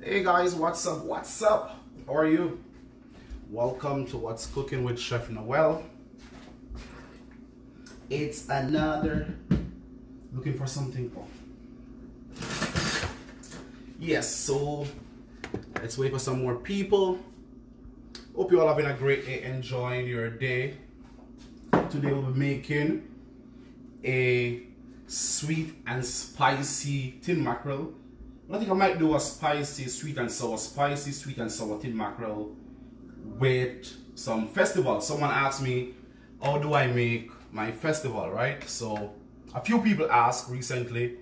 Hey guys, what's up? What's up? How are you? Welcome to What's Cooking with Chef Noel. It's another looking for something. Yes, so let's wait for some more people. Hope you all having a great day, enjoying your day. Today we'll be making a sweet and spicy tin mackerel. I think I might do a spicy, sweet and sour, spicy, sweet and sour tin mackerel with some festival. Someone asked me, how do I make my festival, right? So a few people asked recently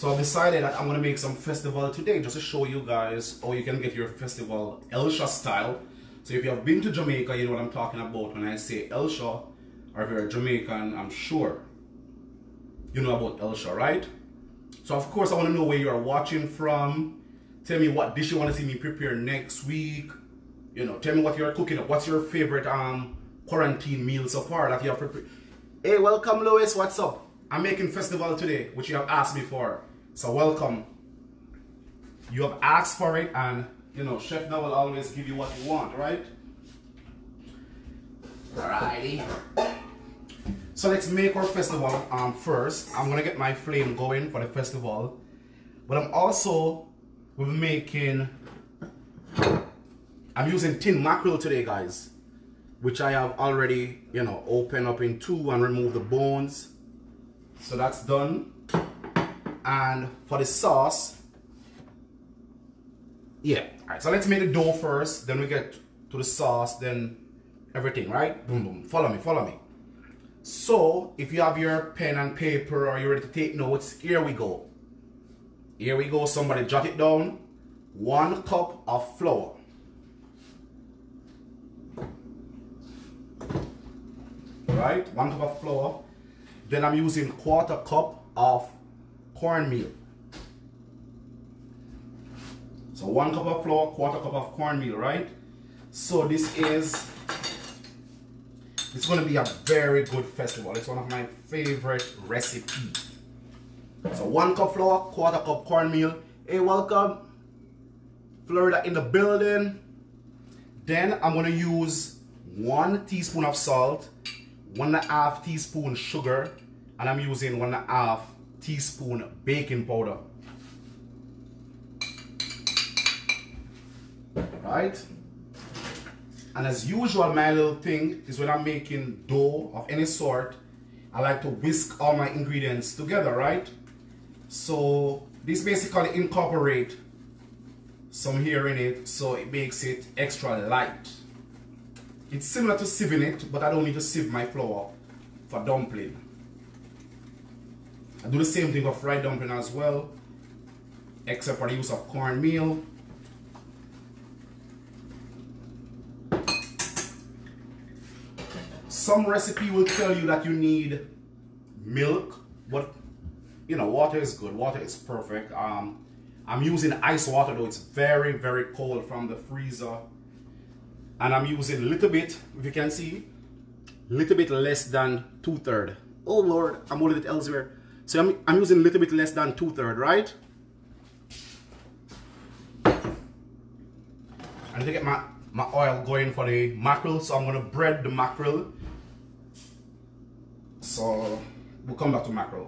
so I decided that I'm gonna make some festival today just to show you guys how you can get your festival Hellshire style. So if you have been to Jamaica, you know what I'm talking about when I say Hellshire, or if you're a Jamaican, I'm sure you know about Hellshire, right? So of course I wanna know where you are watching from. Tell me what dish you wanna see me prepare next week. You know, tell me what you're cooking up. What's your favorite um quarantine meal so far that you have prepared? Hey, welcome Lois, what's up? I'm making festival today, which you have asked me for. So welcome. You have asked for it and you know, Chef Noel will always give you what you want, right? Alrighty. So let's make our festival um, first. I'm gonna get my flame going for the festival. But I'm also making I'm using tin mackerel today guys which I have already you know opened up in two and remove the bones. So that's done. And for the sauce yeah all right so let's make the dough first then we get to the sauce then everything right? Boom boom. Follow me follow me so if you have your pen and paper or you're ready to take notes? Here we go. Here we go. Somebody jot it down. One cup of flour. Right? One cup of flour. Then I'm using quarter cup of cornmeal. So one cup of flour, quarter cup of cornmeal, right? So this is it's going to be a very good festival. It's one of my favorite recipes. So one cup flour, quarter cup cornmeal. Hey, welcome. Florida in the building. Then I'm going to use one teaspoon of salt, one and a half teaspoon sugar, and I'm using one and a half teaspoon baking powder. Right? And as usual, my little thing is when I'm making dough of any sort, I like to whisk all my ingredients together, right? So this basically incorporate some here in it, so it makes it extra light. It's similar to sieving it, but I don't need to sieve my flour for dumpling. I do the same thing for fried dumpling as well, except for the use of cornmeal. Some recipe will tell you that you need milk, but you know, water is good. Water is perfect. Um, I'm using ice water though. It's very, very cold from the freezer. And I'm using a little bit, if you can see, a little bit less than two-third. Oh Lord, I'm holding it elsewhere. So I'm, I'm using a little bit less than two-thirds, right? I need to get my, my oil going for the mackerel, so I'm going to bread the mackerel. So we'll come back to.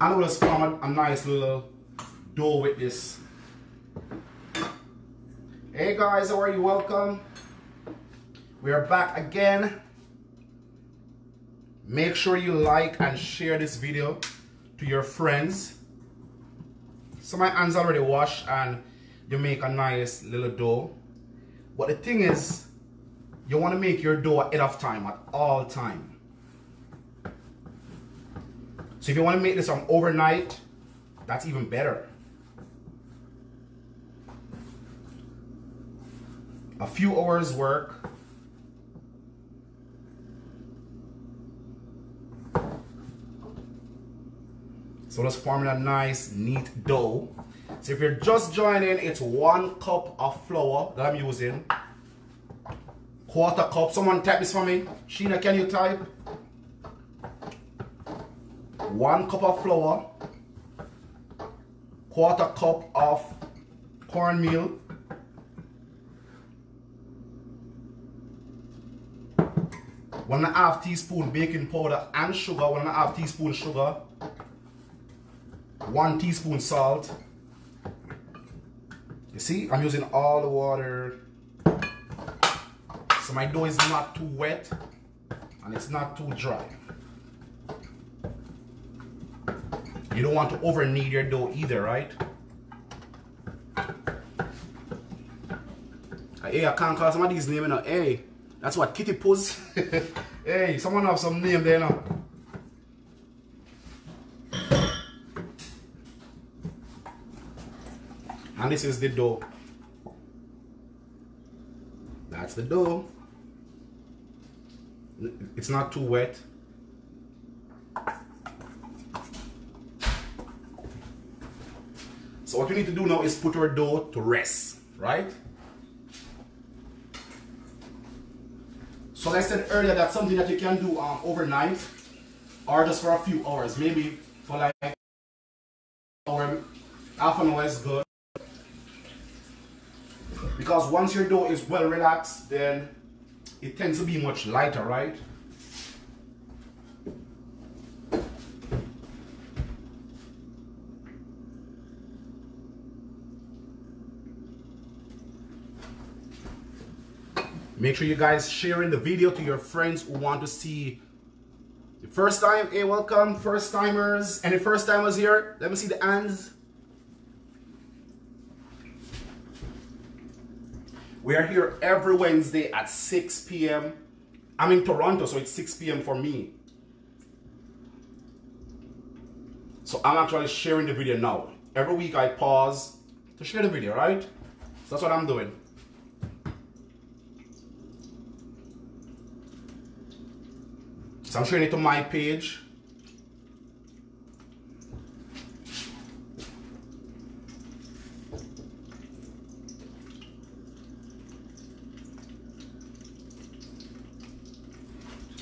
And we'll just form a, a nice little dough with this. Hey guys, how are you? Welcome. We are back again. Make sure you like and share this video to your friends. So my hands already washed and you make a nice little dough. But the thing is, you want to make your dough ahead of time at all time. So if you want to make this from overnight, that's even better. A few hours work So let's form a nice, neat dough. So if you're just joining, it's one cup of flour that I'm using. Quarter cup. Someone type this for me. Sheena, can you type? one cup of flour, quarter cup of cornmeal, one and a half teaspoon baking powder and sugar, one and a half teaspoon sugar, one teaspoon salt. You see, I'm using all the water. So my dough is not too wet and it's not too dry. You don't want to over knead your dough either, right? Hey, I can't call some of these names, know. Hey, that's what Kitty Puss. hey, someone have some name there now. And this is the dough. That's the dough. It's not too wet. So what we need to do now is put our dough to rest, right? So I said earlier, that's something that you can do um, overnight or just for a few hours. Maybe for like hour, half an hour is good. Because once your dough is well relaxed, then it tends to be much lighter, right? Make sure you guys sharing the video to your friends who want to see the first time. Hey, welcome, first timers. Any first timers here? Let me see the hands. We are here every Wednesday at 6 p.m. I'm in Toronto, so it's 6 p.m. for me. So I'm actually sharing the video now. Every week I pause to share the video, right? So that's what I'm doing. So I'm sharing it to my page.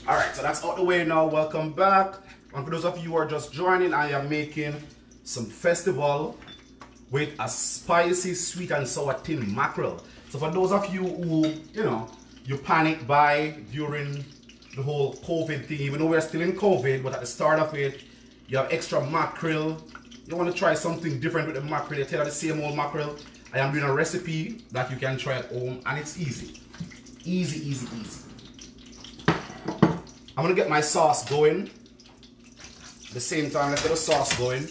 All right, so that's out the way now. Welcome back. And for those of you who are just joining, I am making some festival with a spicy sweet and sour tin mackerel. So for those of you who, you know, you panic buy during the whole COVID thing, even though we're still in COVID, but at the start of it, you have extra mackerel. You want to try something different with the mackerel, you tell the same old mackerel. I am doing a recipe that you can try at home and it's easy. Easy, easy, easy. I'm gonna get my sauce going. At the same time, let's get the sauce going.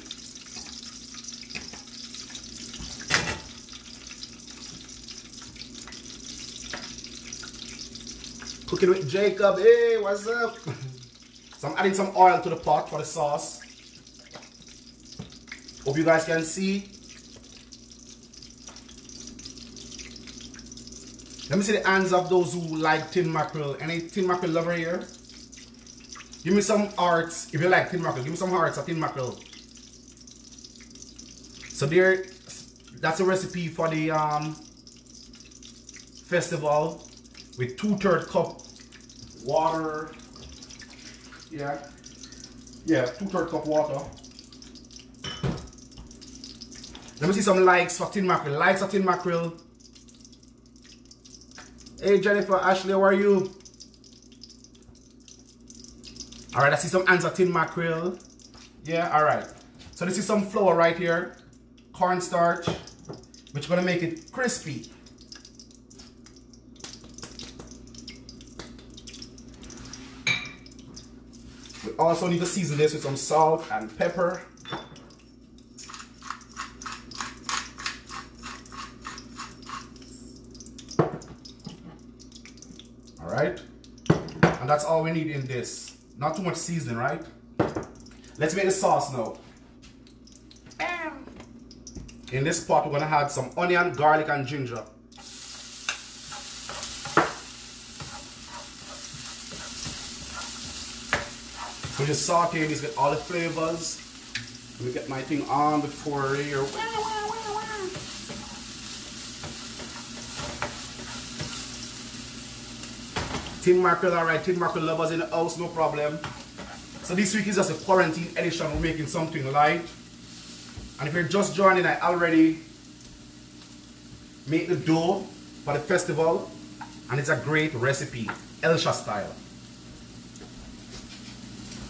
Cooking with Jacob, hey, what's up? so I'm adding some oil to the pot for the sauce. Hope you guys can see. Let me see the hands of those who like tin mackerel. Any tin mackerel lover here? Give me some hearts if you like tin mackerel. Give me some hearts of tin mackerel. So there, that's a recipe for the um, festival with two-third cup water. Yeah, yeah, two-third cup water. Let me see some likes for tin mackerel. Likes for tin mackerel. Hey Jennifer, Ashley, how are you? All right, I see some hands of tin mackerel. Yeah, all right. So this is some flour right here, cornstarch, which gonna make it crispy. We also need to season this with some salt and pepper. All right, and that's all we need in this. Not too much seasoning, right? Let's make the sauce now. In this pot, we're gonna add some onion, garlic, and ginger. So just saute these, get all the flavors. Let me get my thing on before here. Tin mackerel, alright, tin mackerel lovers in the house, no problem. So this week is just a quarantine edition. We're making something light. And if you're just joining, I already made the dough for the festival. And it's a great recipe, Hellshire style.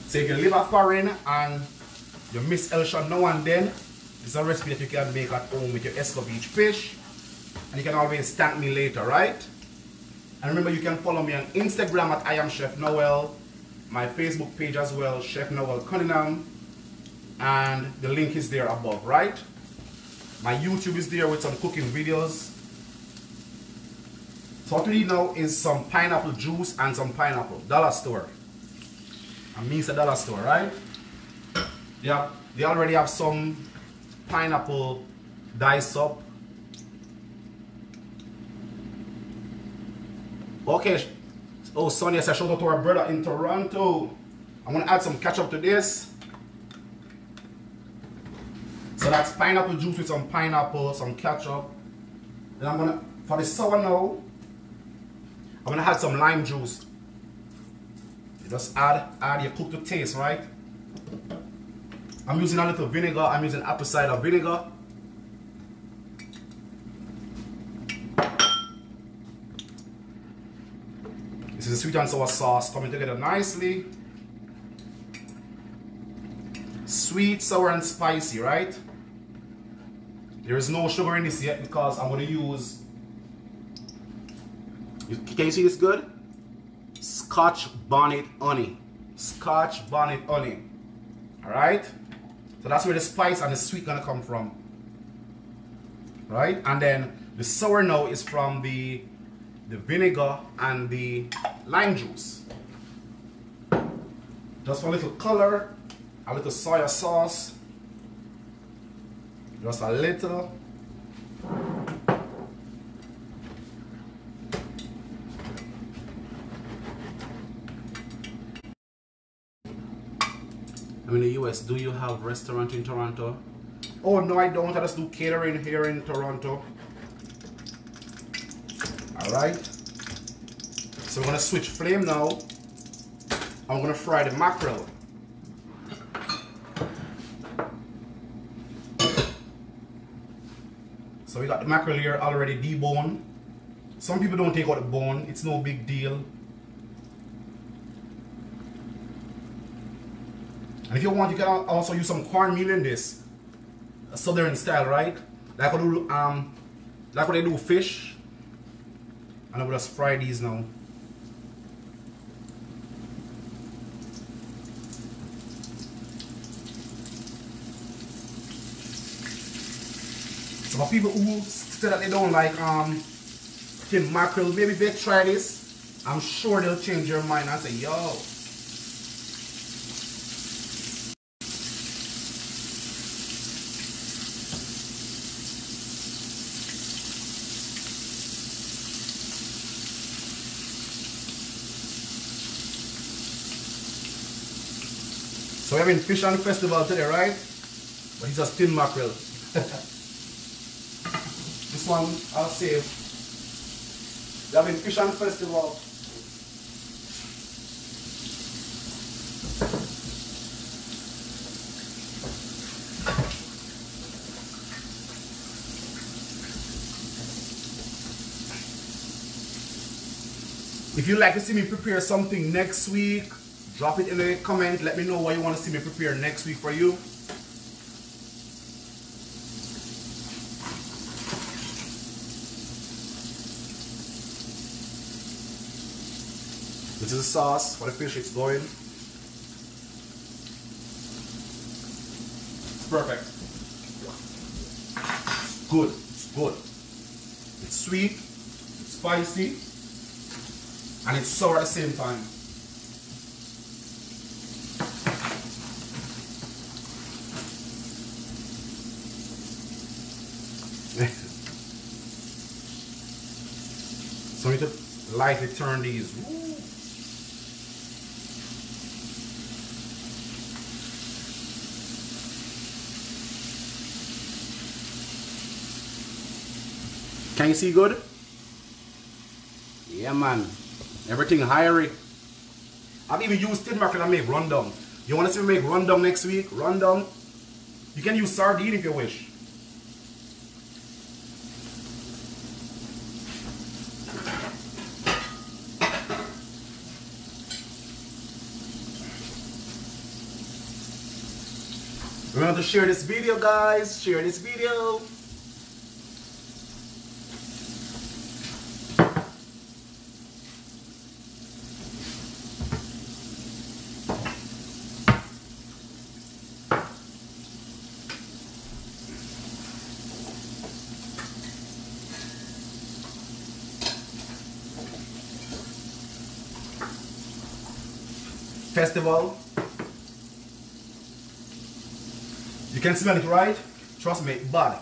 So you live at foreign and you miss Hellshire now and then, it's a recipe that you can make at home with your escovitch fish. And you can always thank me later, right? And remember, you can follow me on Instagram at I am Chef Noel, my Facebook page as well, Chef Noel Cunningham, and the link is there above, right? My YouTube is there with some cooking videos. So what we need now is some pineapple juice and some pineapple, dollar store. And means a dollar store, right? Yeah, they already have some pineapple diced up Okay. Oh, Sonia said shout out to our brother in Toronto. I'm gonna add some ketchup to this. So that's pineapple juice with some pineapple, some ketchup. Then I'm gonna, for the sour now, I'm gonna add some lime juice. You just add, add your cook to taste, right? I'm using a little vinegar. I'm using apple cider vinegar. This is a sweet and sour sauce coming together nicely. Sweet, sour, and spicy, right? There is no sugar in this yet because I'm going to use, can you see this good? Scotch bonnet honey. Scotch bonnet honey. Alright? So that's where the spice and the sweet gonna come from. Right? And then the sour now is from the the vinegar and the lime juice. Just for a little color, a little soy sauce, just a little. I'm in the US. Do you have restaurant in Toronto? Oh no, I don't. I just do catering here in Toronto. All right. So we're gonna switch flame now. I'm gonna fry the mackerel. So we got the mackerel here already deboned. Some people don't take out the bone, it's no big deal. And if you want, you can also use some cornmeal in this. Southern style, right? Like what, do, um, like what they do fish. And I will just fry these now. So for people who say that they don't like um tin mackerel, maybe they try this. I'm sure they'll change your mind and say, yo, we're having fish on festival today, right? But it's a tin mackerel. This one I'll save. We're having fish and festival. If you'd like to see me prepare something next week, drop it in the comment. Let me know what you want to see me prepare next week for you. This is the sauce for the fish it's going. It's perfect. Good. It's good. It's sweet, it's spicy, and it's sour at the same time. so we need to lightly turn these. Can you see good? Yeah, man. Everything higher. I've even used tin mackerel and make rundown. You want to see me make rundown next week? Rundown. You can use sardine if you wish. To share this video guys, share this video. Festival You can smell it, right? Trust me, bad.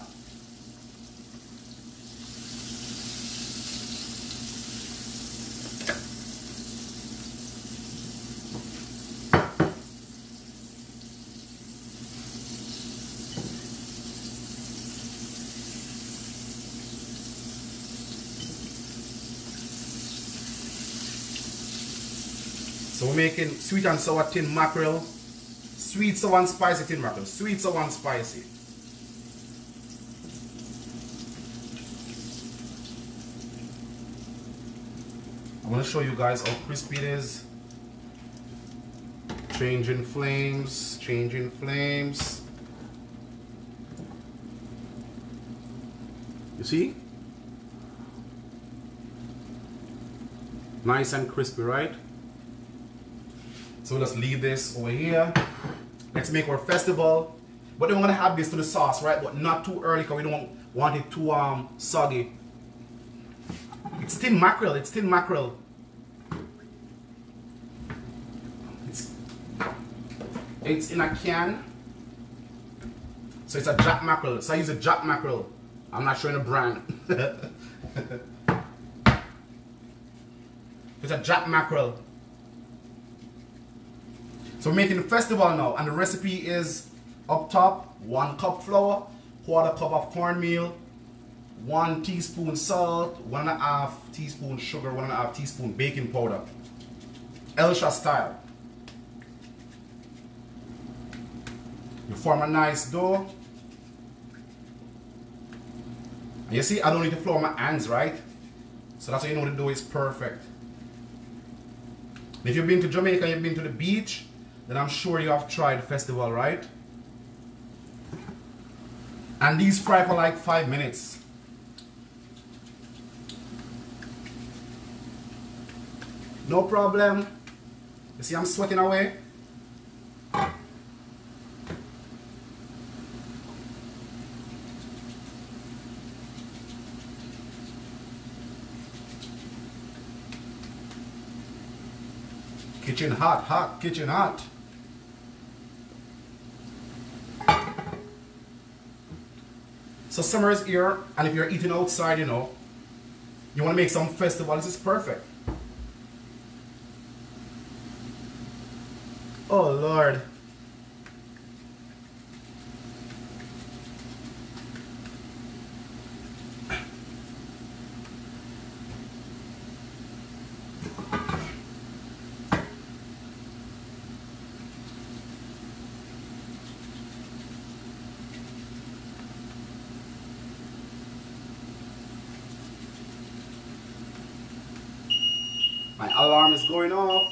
So we're making sweet and sour tin mackerel Sweet, sour, and spicy tin mackerel. Sweet, sour, and spicy. I want to show you guys how crispy it is. Changing flames, changing flames. You see? Nice and crispy, right? So let's leave this over here. Let's make our festival. But then we're gonna have this to the sauce, right? But not too early because we don't want it too um soggy. It's tin mackerel, it's tin mackerel. It's, it's in a can. So it's a jack mackerel. So I use a jack mackerel. I'm not showing a brand. it's a jack mackerel. So we're making the festival now and the recipe is up top, one cup flour, quarter cup of cornmeal, one teaspoon salt, one and a half teaspoon sugar, one and a half teaspoon baking powder. Hellshire style. You form a nice dough. And you see, I don't need to flour my hands, right? So that's how you know the dough is perfect. if you've been to Jamaica, you've been to the beach, then I'm sure you have tried festival, right? And these fry for like five minutes. No problem. You see I'm sweating away? Kitchen hot, hot, kitchen hot. So summer is here, and if you're eating outside, you know, you want to make some festival, this is perfect. Oh Lord. My alarm is going off.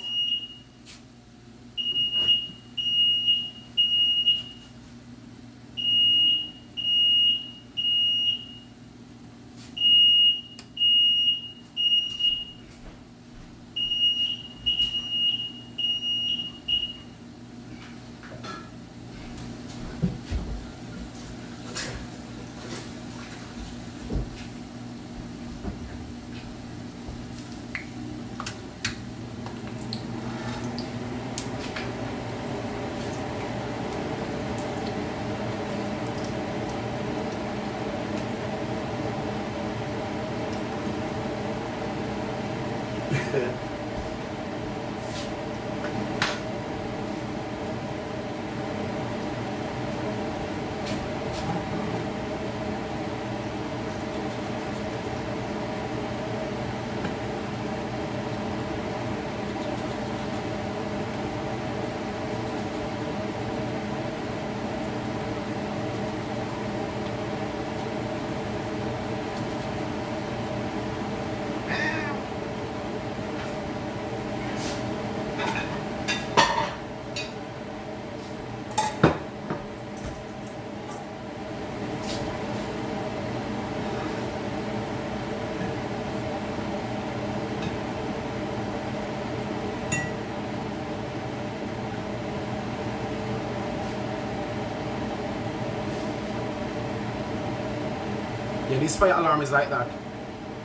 This fire alarm is like that.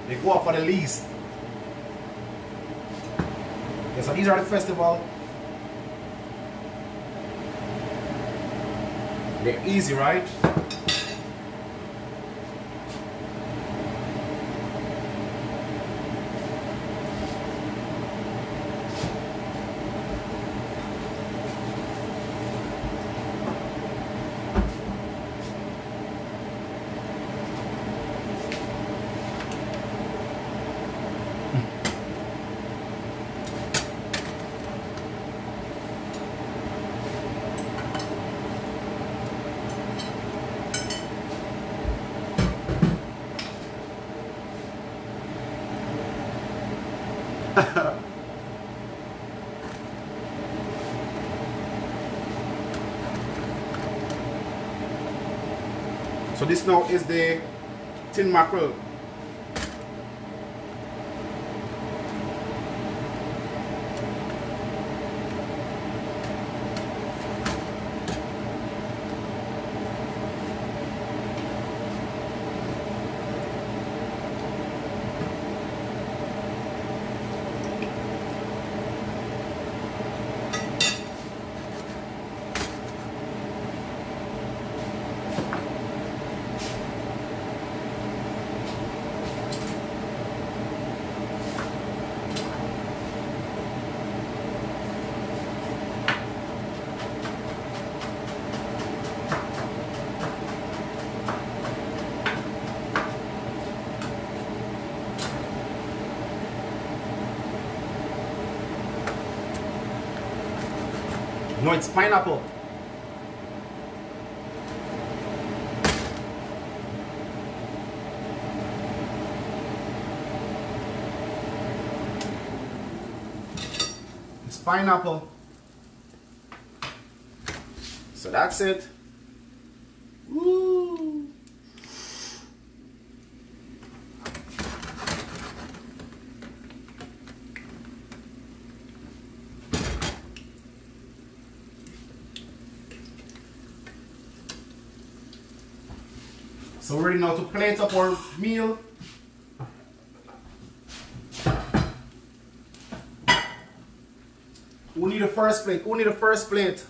They go off for the least. So these are the festival. They're easy, right? so this now is the tin mackerel No, it's pineapple. It's pineapple. So that's it. Woo. So plate up our meal. Who need the first plate? Who need the first plate?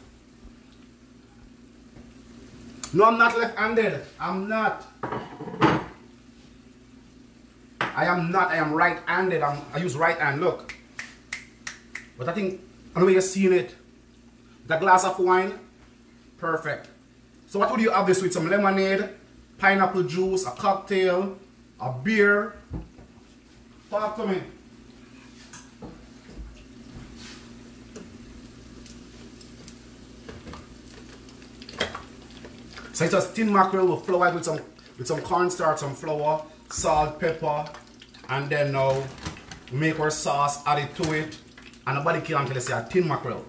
No, I'm not left-handed. I'm not. I am not. I am right-handed. I use right hand. Look. But I think, I know you're seeing it. The glass of wine. Perfect. So what would you have this with? Some lemonade, pineapple juice, a cocktail, a beer. Talk to me. So it's just tin mackerel with flour with some with some cornstarch, some flour, salt, pepper, and then now make our sauce, add it to it, and nobody can until they say a tin mackerel.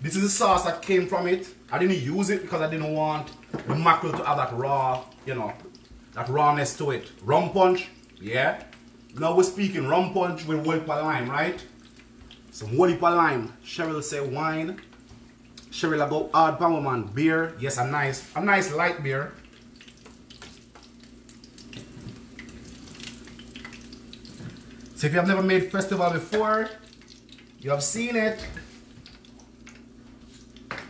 This is the sauce that came from it. I didn't use it because I didn't want the mackerel to have that raw, you know, that rawness to it. Rum punch, yeah. Now we're speaking rum punch with Wolipa lime, right? Some Wolipa lime. Cheryl say wine. Cheryl I go hard power man. Beer, yes, a nice, a nice light beer. So if you have never made festival before, you have seen it.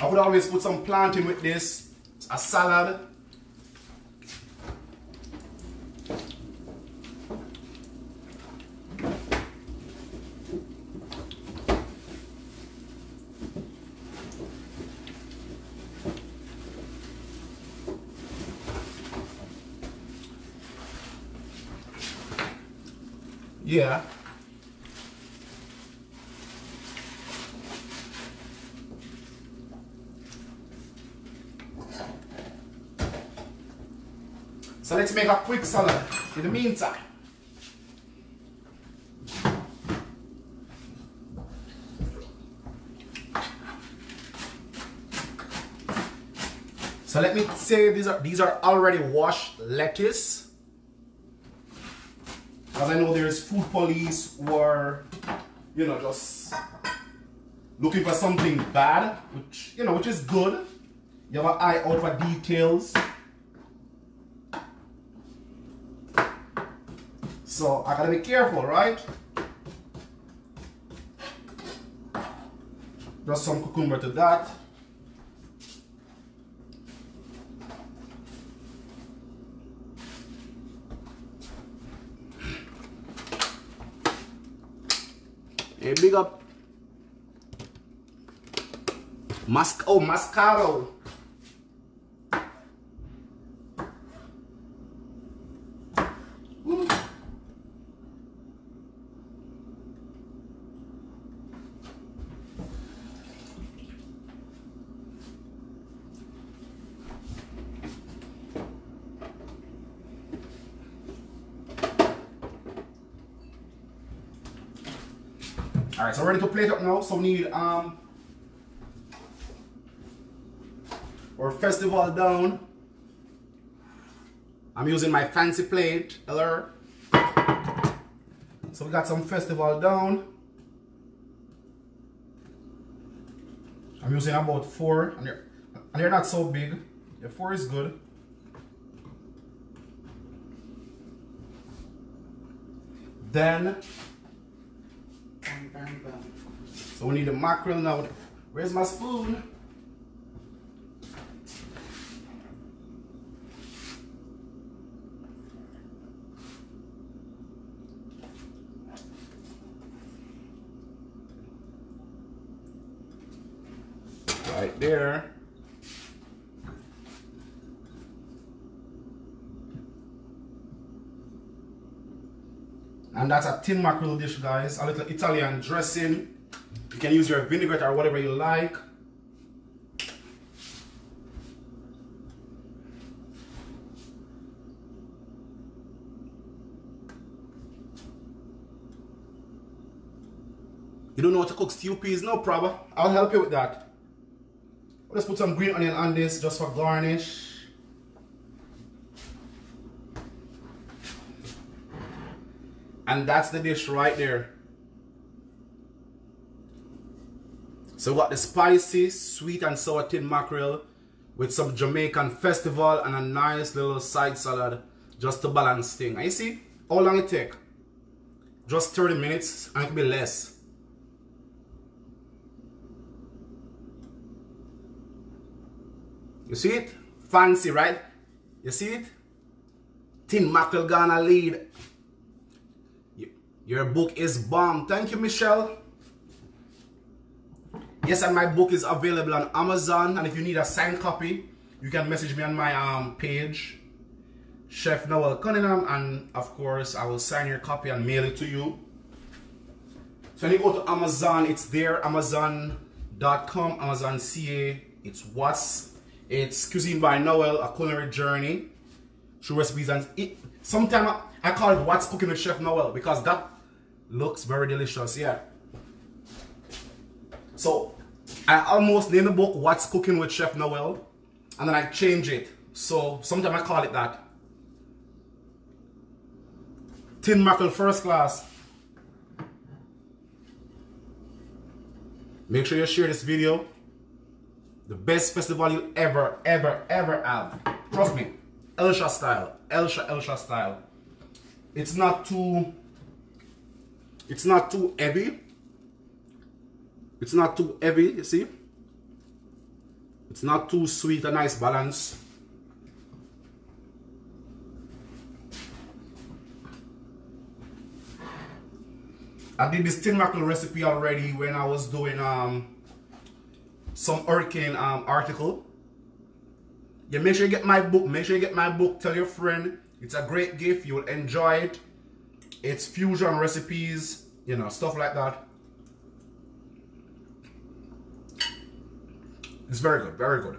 I would always put some plantain with this, a salad. Yeah. So let's make a quick salad in the meantime. So let me say these are these are already washed lettuce. As I know there's food police who are, you know, just looking for something bad, which you know, which is good. You have an eye out for details. So I gotta be careful, right? Just some cucumber to that. Hey, big up. Musk oh Moscato. Ready to plate up now. So we need um our festival down. I'm using my fancy plate, hello. So we got some festival down. I'm using about four, and they're, and they're not so big. Yeah, four is good. Then So we need a mackerel now. Where's my spoon? Right there. And that's a tin mackerel dish, guys. A little Italian dressing. You can use your vinaigrette or whatever you like. You don't know how to cook stew peas? No problem. I'll help you with that. Let's put some green onion on this just for garnish. And that's the dish right there. So what the spicy, sweet and sour tin mackerel with some Jamaican festival and a nice little side salad just to balance thing. And you see how long it take? Just 30 minutes and it could be less. You see it? Fancy, right? You see it? Tin mackerel gonna lead your book is bomb. Thank you, Michelle. Yes, and my book is available on Amazon. And if you need a signed copy, you can message me on my um, page, Chef Noel Cunningham. And of course, I will sign your copy and mail it to you. So when you go to Amazon, it's there, amazon.com, Amazon CA. It's what's, it's Cuisine by Noel, a culinary journey through recipes. And it, sometimes I call it What's Cooking with Chef Noel because that looks very delicious yeah. So I almost named the book What's Cooking with Chef Noel and then I change it. So sometimes I call it that. Tin mackerel first class. Make sure you share this video. The best festival you'll ever ever ever have. Trust me. Hellshire style. Hellshire Hellshire style. It's not too it's not too heavy. It's not too heavy, you see? It's not too sweet, a nice balance. I did this tin mackerel recipe already when I was doing um, some hurricane um, article. Yeah, make sure you get my book. Make sure you get my book. Tell your friend. It's a great gift. You will enjoy it. It's fusion recipes, you know, stuff like that. It's very good, very good.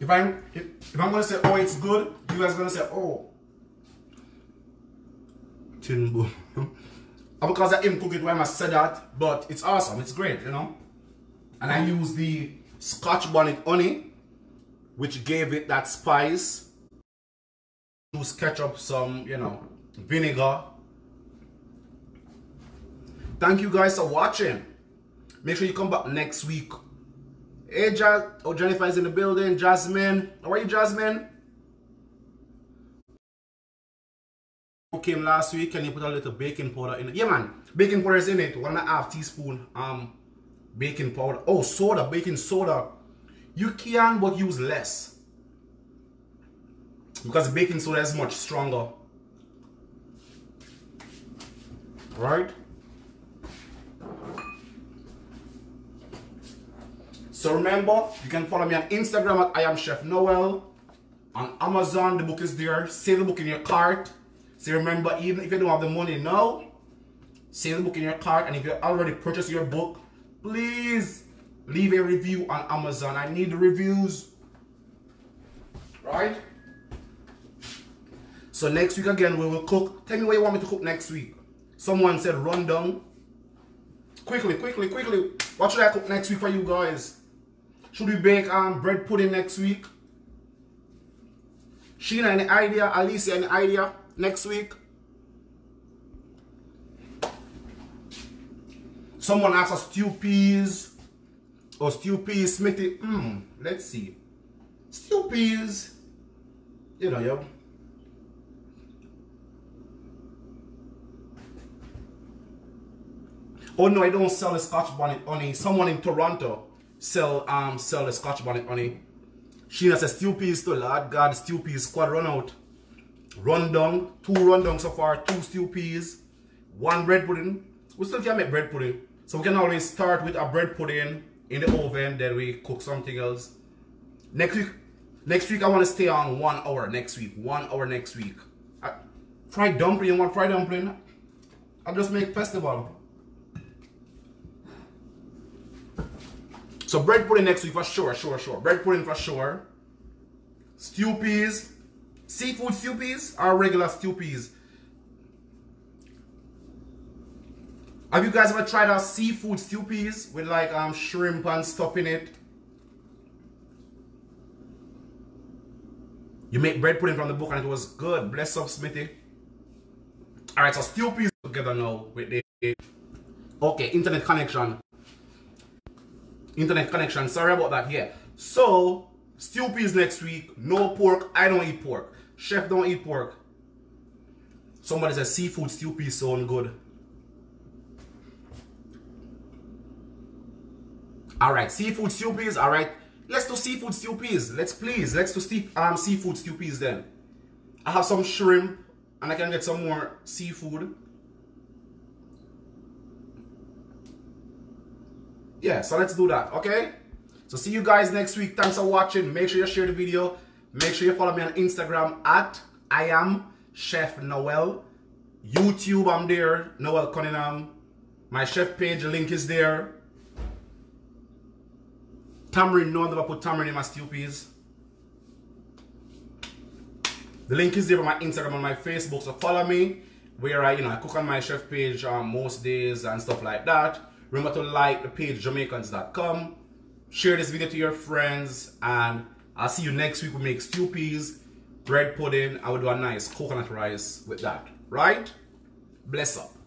If I'm if, if I'm gonna say oh it's good, you guys gonna say oh Timbo. because I didn't cook it when I said that, but it's awesome, it's great, you know. And I use the scotch bonnet honey, which gave it that spice. Use ketchup, some, you know, vinegar, Thank you guys for watching. Make sure you come back next week. Hey, Jazz. Oh, Jennifer is in the building. Jasmine. How are you, Jasmine? came last week. Can you put a little baking powder in it? Yeah, man. Baking powder is in it. One and a half teaspoon um baking powder. Oh, soda, baking soda. You can, but use less. Because baking soda is much stronger. Right? So remember, you can follow me on Instagram at I am Chef Noel. On Amazon, the book is there. Save the book in your cart. So remember, even if you don't have the money now, save the book in your cart. And if you already purchased your book, please leave a review on Amazon. I need the reviews. Right? So next week again, we will cook. Tell me what you want me to cook next week. Someone said rundown. Quickly, quickly, quickly. What should I cook next week for you guys? Should we bake um, bread pudding next week? Sheena, any idea? Alicia, any idea? Next week? Someone asked us stew peas or stew peas, Smithy. Hmm, let's see. Stew peas, you know, yo. Oh no, I don't sell a Scotch bonnet honey. Someone in Toronto sell um sell the Scotch bonnet honey. Sheena says a stew peas to Lord God, stew peas squad run out. Run down, two run down so far, two stew peas, one bread pudding. We still can make bread pudding. So we can always start with a bread pudding in the oven, then we cook something else. Next week, next week I want to stay on one hour next week. One hour next week. I, fried dumpling, one fried dumpling. I'll just make festival. So bread pudding next week for sure, sure, sure. Bread pudding for sure. Stew peas. Seafood stew peas or regular stew peas? Have you guys ever tried our seafood stew peas with like um shrimp and stuff in it? You make bread pudding from the book and it was good. Bless up, Smithy. Alright, so stew peas together now with the okay internet connection internet connection. Sorry about that. Yeah. So, stew peas next week. No pork. I don't eat pork. Chef don't eat pork. Somebody says seafood stew peas sound good. Alright, seafood stew peas. Alright. Let's do seafood stew peas. Let's please. Let's do steep, um, seafood stew peas then. I have some shrimp and I can get some more seafood. Yeah, so let's do that, okay? So see you guys next week. Thanks for watching. Make sure you share the video. Make sure you follow me on Instagram at I am Chef Noel. YouTube, I'm there. Noel Cunningham. My chef page, link is there. Tamarind, no one ever put tamarind in my stew peas. The link is there on my Instagram and my Facebook, so follow me where I, you know, I cook on my chef page um, most days and stuff like that. Remember to like the page jamaicans.com. Share this video to your friends. And I'll see you next week. We make stew peas, bread pudding. I will do a nice coconut rice with that. Right? Bless up.